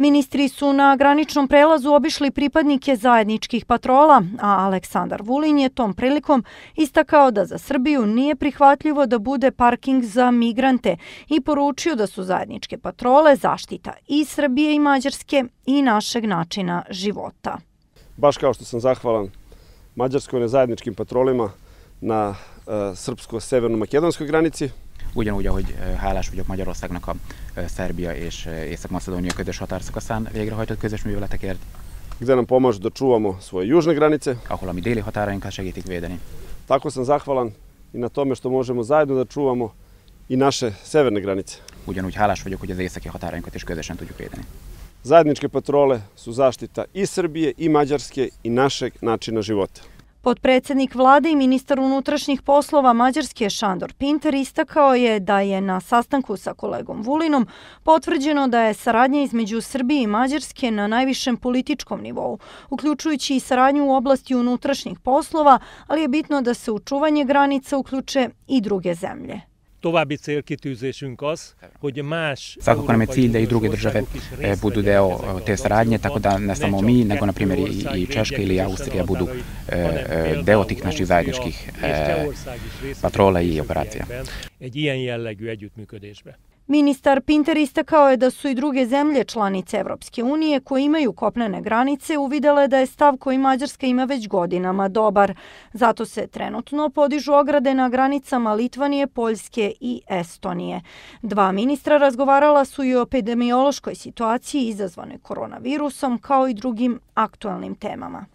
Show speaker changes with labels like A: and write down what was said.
A: Ministri su na graničnom prelazu obišli pripadnike zajedničkih patrola, a Aleksandar Vulin je tom prilikom istakao da za Srbiju nije prihvatljivo da bude parking za migrante i poručio da su zajedničke patrole zaštita i Srbije i Mađarske i našeg načina života.
B: Baš kao što sam zahvalan Mađarskoj na zajedničkim patrolima na e, srpsko-severno-makedonskoj granici,
C: ugyanúgy, ahogy hálás vagyok Magyarországnak a Szerbia és Észak-Macedónia közös határszakaszán végrehajtott közös műveletekért.
B: Gde nam pomažu da čuvamo svoje južne granice.
C: Ahol a mi déli határainkat segítik védeni.
B: Tako sam zahvalan i na tome što možemo zajedno da čuvamo i naše severne granice.
C: Ugyanúgy hálás vagyok, hogy az északi határainkat is közösen tudjuk védeni.
B: Zajedničke patrole su zaštita i Srbije i Mađarske i našeg načina života.
A: Podpredsednik vlade i ministar unutrašnjih poslova Mađarske Šandor Pinter istakao je da je na sastanku sa kolegom Vulinom potvrđeno da je saradnja između Srbije i Mađarske na najvišem političkom nivou, uključujući i saradnju u oblasti unutrašnjih poslova, ali je bitno da se u čuvanje granica uključe i druge zemlje.
D: További célkitűzésünk az, hogy más
C: Svakako nam je cilj da i druge države budu deo te saradnje, tako da ne samo mi, nego na primjer i Češka ili Austrija budu deo tih naših zajedničkih patrola i operacija.
D: Egy ilyen jellegű együttműködésbe.
A: Ministar Pinter istakao je da su i druge zemlje članice Evropske unije koje imaju kopnene granice uvidele da je stav koji Mađarska ima već godinama dobar. Zato se trenutno podižu ograde na granicama Litvanije, Poljske i Estonije. Dva ministra razgovarala su i o epidemiološkoj situaciji izazvanoj koronavirusom kao i drugim aktualnim temama.